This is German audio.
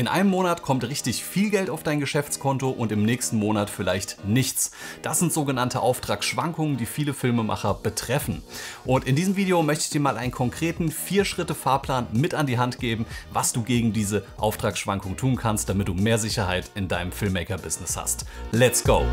In einem Monat kommt richtig viel Geld auf dein Geschäftskonto und im nächsten Monat vielleicht nichts. Das sind sogenannte Auftragsschwankungen, die viele Filmemacher betreffen. Und in diesem Video möchte ich dir mal einen konkreten 4-Schritte-Fahrplan mit an die Hand geben, was du gegen diese Auftragsschwankung tun kannst, damit du mehr Sicherheit in deinem Filmmaker-Business hast. Let's go!